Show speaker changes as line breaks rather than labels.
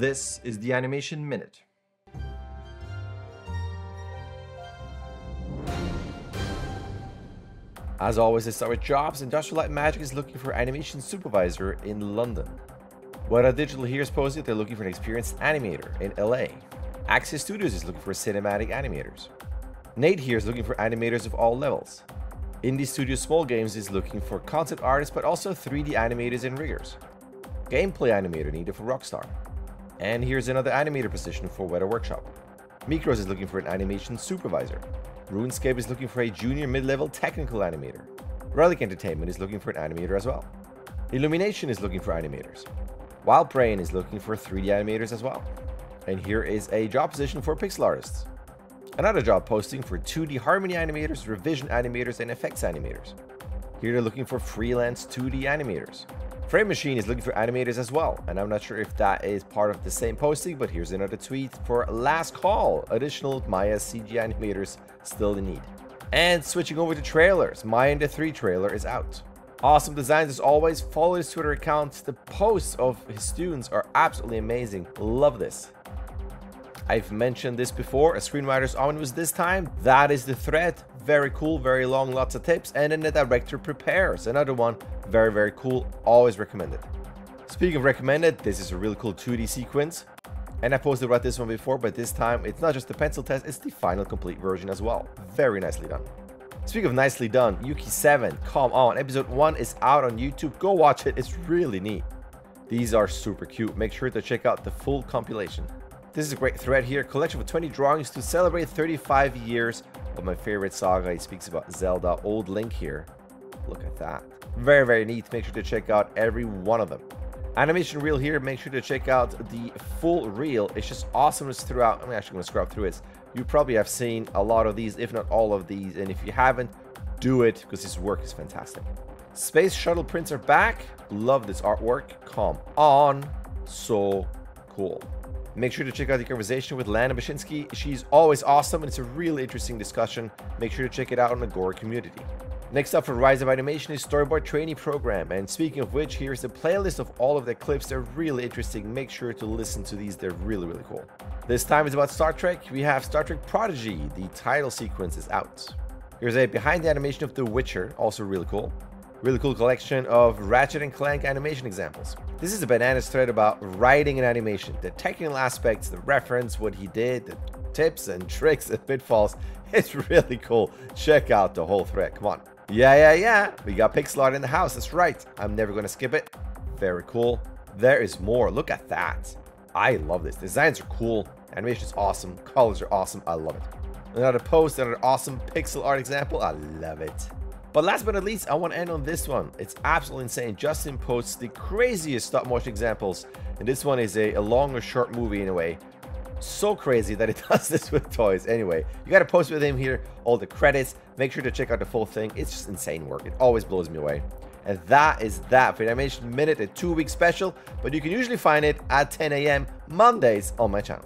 This is the Animation Minute. As always, I start with jobs. Industrial Light Magic is looking for animation supervisor in London. Weta Digital here is posting they're looking for an experienced animator in LA. Axis Studios is looking for cinematic animators. Nate here is looking for animators of all levels. Indie Studio Small Games is looking for concept artists but also 3D animators and riggers. Gameplay animator needed for Rockstar. And here's another animator position for Weta Workshop. Mikros is looking for an animation supervisor. RuneScape is looking for a junior mid-level technical animator. Relic Entertainment is looking for an animator as well. Illumination is looking for animators. Wild Brain is looking for 3D animators as well. And here is a job position for pixel artists. Another job posting for 2D Harmony animators, revision animators, and effects animators. Here they're looking for freelance 2D animators. Frame Machine is looking for animators as well, and I'm not sure if that is part of the same posting, but here's another tweet for Last Call. Additional Maya CG animators still in need. And switching over to trailers, Maya the 3 trailer is out. Awesome designs as always. Follow his Twitter account. The posts of his students are absolutely amazing. Love this. I've mentioned this before, a screenwriter's omnibus this time. That is the thread. Very cool, very long, lots of tips. And then the director prepares. Another one, very, very cool. Always recommended. Speaking of recommended, this is a really cool 2D sequence. And I posted about this one before, but this time it's not just the pencil test, it's the final complete version as well. Very nicely done. Speaking of nicely done, Yuki 7, come on, episode 1 is out on YouTube. Go watch it, it's really neat. These are super cute. Make sure to check out the full compilation. This is a great thread here, collection of 20 drawings to celebrate 35 years of my favorite saga. He speaks about Zelda, Old Link here. Look at that. Very, very neat. Make sure to check out every one of them. Animation reel here, make sure to check out the full reel. It's just awesomeness throughout. I'm actually going to scrub through it. You probably have seen a lot of these, if not all of these. And if you haven't, do it because this work is fantastic. Space Shuttle prints are back. Love this artwork. Come on. So cool. Make sure to check out the conversation with Lana Bashinsky. She's always awesome and it's a really interesting discussion. Make sure to check it out on the Gore community. Next up for Rise of Animation is Storyboard Trainee Program. And speaking of which, here's the playlist of all of the clips. They're really interesting. Make sure to listen to these. They're really, really cool. This time is about Star Trek. We have Star Trek Prodigy. The title sequence is out. Here's a behind the animation of The Witcher. Also really cool. Really cool collection of Ratchet and Clank animation examples. This is a bananas thread about writing and animation, the technical aspects, the reference, what he did, the tips and tricks and pitfalls. It's really cool. Check out the whole thread. Come on. Yeah, yeah, yeah. We got pixel art in the house. That's right. I'm never going to skip it. Very cool. There is more. Look at that. I love this. Designs are cool. Animation is awesome. Colors are awesome. I love it. Another post, another awesome pixel art example. I love it. But last but not least, I want to end on this one. It's absolutely insane. Justin posts the craziest stop motion examples. And this one is a, a long or short movie in a way. So crazy that it does this with toys. Anyway, you got to post with him here, all the credits. Make sure to check out the full thing. It's just insane work. It always blows me away. And that is that for the Animation Minute, a two-week special. But you can usually find it at 10 a.m. Mondays on my channel.